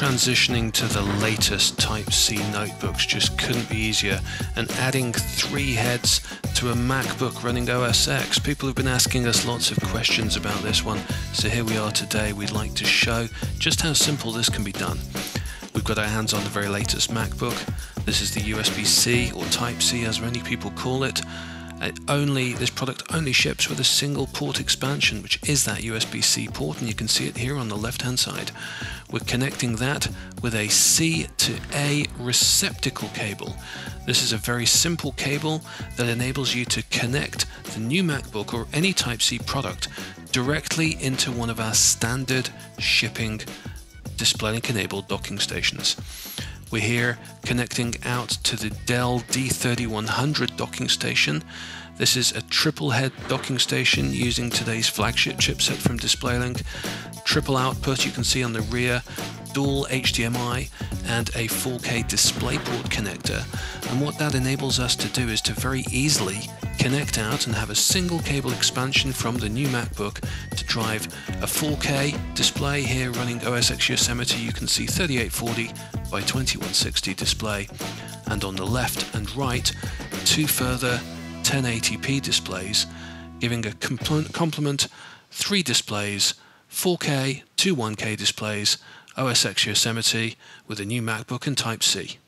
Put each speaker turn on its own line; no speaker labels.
Transitioning to the latest Type-C notebooks just couldn't be easier, and adding three heads to a MacBook running OS X. People have been asking us lots of questions about this one, so here we are today. We'd like to show just how simple this can be done. We've got our hands on the very latest MacBook. This is the USB-C or Type-C as many people call it. It only this product only ships with a single port expansion, which is that USB-C port, and you can see it here on the left-hand side. We're connecting that with a C to A receptacle cable. This is a very simple cable that enables you to connect the new MacBook or any Type-C product directly into one of our standard shipping DisplayLink enabled docking stations. We're here connecting out to the Dell D3100 docking station. This is a triple head docking station using today's flagship chipset from DisplayLink. Triple output you can see on the rear, dual HDMI and a 4K DisplayPort connector. And what that enables us to do is to very easily connect out and have a single cable expansion from the new MacBook to drive a 4K display here running OS X Yosemite. You can see 3840 by 2160 display, and on the left and right, two further 1080p displays, giving a complement three displays 4K, two 1K displays, OS X Yosemite with a new MacBook and Type-C.